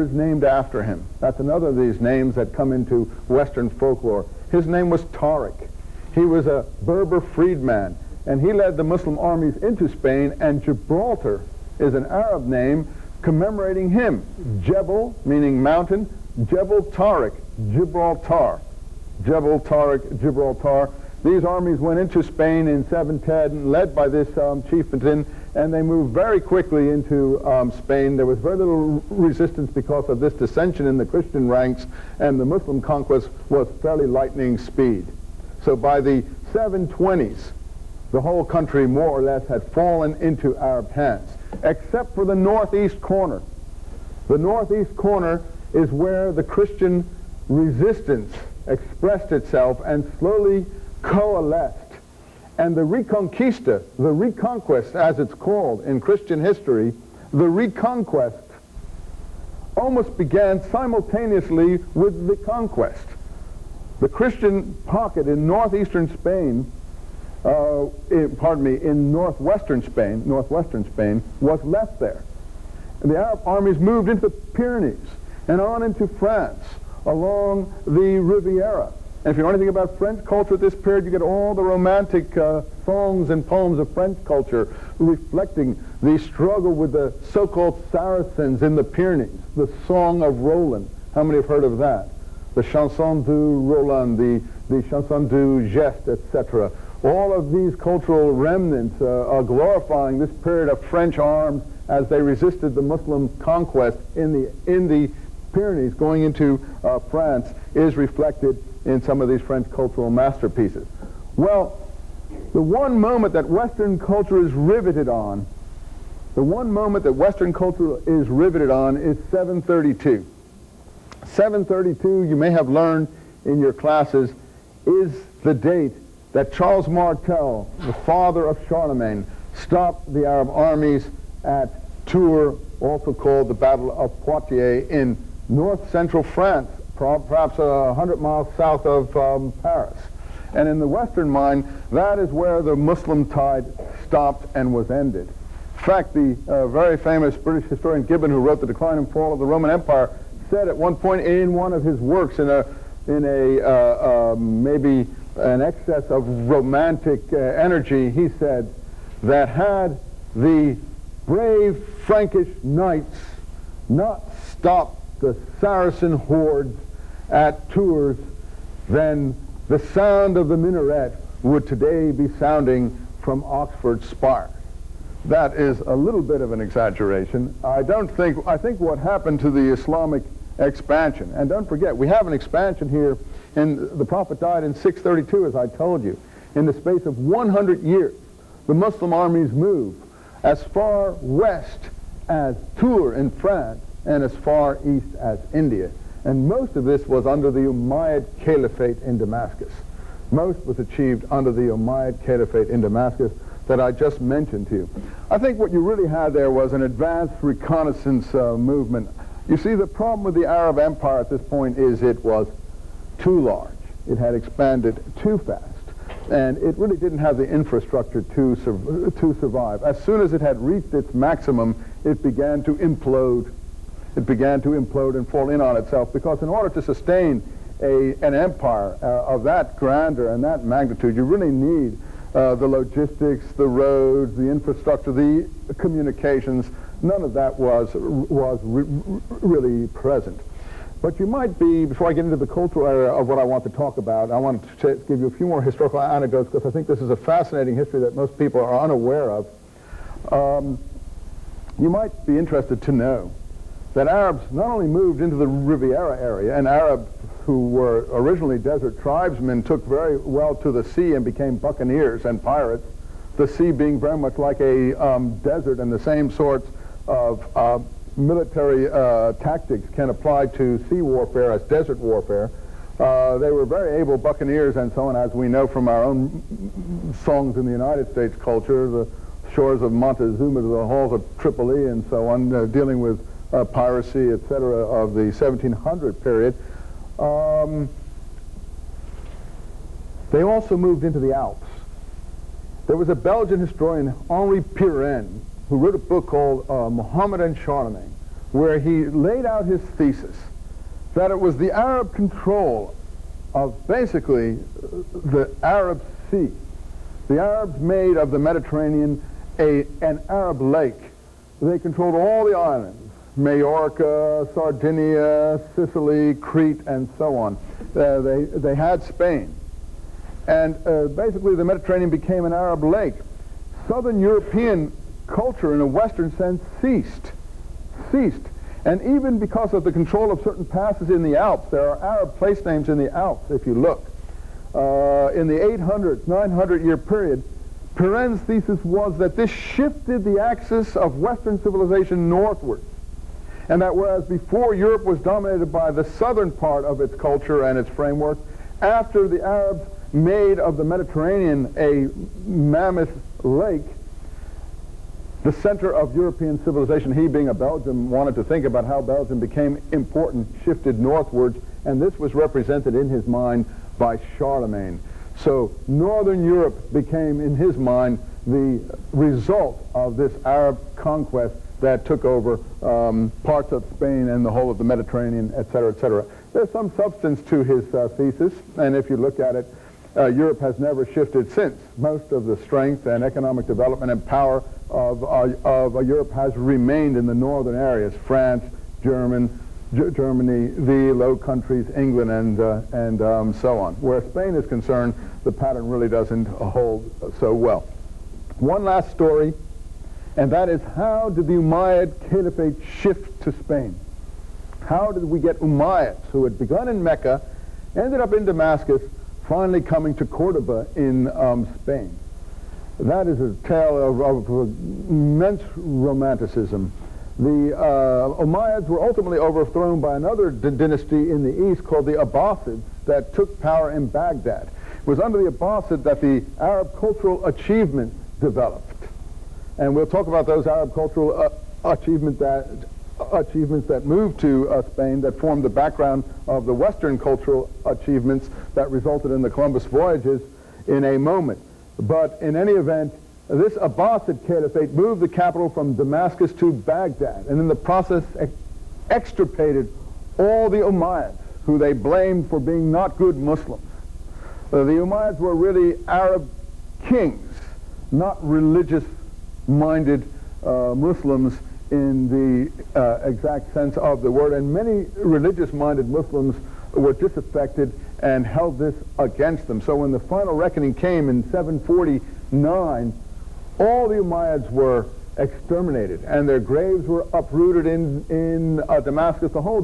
is named after him. That's another of these names that come into Western folklore. His name was Tariq. He was a Berber freedman, and he led the Muslim armies into Spain, and Gibraltar is an Arab name commemorating him. Jebel, meaning mountain, Jebel Tariq, Gibraltar. Jebel Tariq, Gibraltar. These armies went into Spain in 710, led by this um, chieftain, and they moved very quickly into um, Spain. There was very little resistance because of this dissension in the Christian ranks, and the Muslim conquest was fairly lightning speed. So by the 720s, the whole country more or less had fallen into Arab hands, except for the northeast corner. The northeast corner is where the Christian resistance expressed itself and slowly coalesced. And the Reconquista, the Reconquest as it's called in Christian history, the Reconquest almost began simultaneously with the conquest. The Christian pocket in northeastern Spain, uh, in, pardon me, in northwestern Spain, northwestern Spain, was left there. And the Arab armies moved into the Pyrenees and on into France along the Riviera. And if you know anything about French culture at this period, you get all the romantic uh, songs and poems of French culture reflecting the struggle with the so-called Saracens in the Pyrenees, the Song of Roland. How many have heard of that? The Chanson de Roland, the, the Chanson de Geste, etc. All of these cultural remnants uh, are glorifying this period of French arms as they resisted the Muslim conquest in the, in the Pyrenees going into uh, France is reflected in some of these French cultural masterpieces. Well, the one moment that Western culture is riveted on, the one moment that Western culture is riveted on is 732. 732, you may have learned in your classes, is the date that Charles Martel, the father of Charlemagne, stopped the Arab armies at Tours, also called the Battle of Poitiers in north-central France, perhaps a hundred miles south of um, Paris. And in the western mind, that is where the Muslim tide stopped and was ended. In fact, the uh, very famous British historian Gibbon, who wrote The Decline and Fall of the Roman Empire, said at one point in one of his works, in a, in a uh, uh, maybe an excess of romantic uh, energy, he said that had the brave Frankish knights not stopped the Saracen hordes at Tours, then the sound of the minaret would today be sounding from Oxford spire. That is a little bit of an exaggeration. I don't think, I think what happened to the Islamic expansion, and don't forget, we have an expansion here, and the Prophet died in 632, as I told you. In the space of 100 years, the Muslim armies moved as far west as Tours in France and as far east as India. And most of this was under the Umayyad Caliphate in Damascus. Most was achieved under the Umayyad Caliphate in Damascus that I just mentioned to you. I think what you really had there was an advanced reconnaissance uh, movement. You see, the problem with the Arab Empire at this point is it was too large. It had expanded too fast. And it really didn't have the infrastructure to, sur to survive. As soon as it had reached its maximum, it began to implode it began to implode and fall in on itself because in order to sustain a, an empire uh, of that grandeur and that magnitude, you really need uh, the logistics, the roads, the infrastructure, the communications. None of that was, was re really present. But you might be, before I get into the cultural area of what I want to talk about, I want to give you a few more historical anecdotes because I think this is a fascinating history that most people are unaware of. Um, you might be interested to know that Arabs not only moved into the Riviera area, and Arabs who were originally desert tribesmen took very well to the sea and became buccaneers and pirates, the sea being very much like a um, desert and the same sorts of uh, military uh, tactics can apply to sea warfare as desert warfare. Uh, they were very able buccaneers and so on, as we know from our own songs in the United States culture, the shores of Montezuma the halls of Tripoli and so on, uh, dealing with uh, piracy, etc., of the 1700 period. Um, they also moved into the Alps. There was a Belgian historian, Henri Pirenne, who wrote a book called uh, Muhammad and Charlemagne, where he laid out his thesis that it was the Arab control of basically the Arab Sea. The Arabs made of the Mediterranean a, an Arab lake. They controlled all the islands, Majorca, Sardinia, Sicily, Crete, and so on. Uh, they, they had Spain. And uh, basically the Mediterranean became an Arab lake. Southern European culture in a Western sense ceased. Ceased. And even because of the control of certain passes in the Alps, there are Arab place names in the Alps, if you look. Uh, in the 800, 900 year period, Pirenne's thesis was that this shifted the axis of Western civilization northwards. And that whereas before Europe was dominated by the southern part of its culture and its framework, after the Arabs made of the Mediterranean a mammoth lake, the center of European civilization, he being a Belgian, wanted to think about how Belgium became important, shifted northwards, and this was represented in his mind by Charlemagne. So Northern Europe became, in his mind, the result of this Arab conquest that took over um, parts of Spain and the whole of the Mediterranean, et cetera, et cetera. There's some substance to his uh, thesis, and if you look at it, uh, Europe has never shifted since. Most of the strength and economic development and power of, uh, of uh, Europe has remained in the northern areas, France, German, G Germany, the Low Countries, England, and, uh, and um, so on. Where Spain is concerned, the pattern really doesn't hold so well. One last story, and that is how did the Umayyad Caliphate shift to Spain? How did we get Umayyads, who had begun in Mecca, ended up in Damascus, finally coming to Cordoba in um, Spain? That is a tale of, of immense romanticism. The uh, Umayyads were ultimately overthrown by another dynasty in the east called the Abbasids that took power in Baghdad. It was under the Abbasid that the Arab cultural achievement developed. And we'll talk about those Arab cultural uh, achievement that, achievements that moved to uh, Spain that formed the background of the Western cultural achievements that resulted in the Columbus voyages in a moment. But in any event, this Abbasid Caliphate moved the capital from Damascus to Baghdad, and in the process ex extirpated all the Umayyads, who they blamed for being not good Muslims. Uh, the Umayyads were really Arab kings, not religious-minded uh, Muslims in the uh, exact sense of the word, and many religious-minded Muslims were disaffected and held this against them. So when the final reckoning came in 749, all the Umayyads were exterminated, and their graves were uprooted in, in uh, Damascus. The whole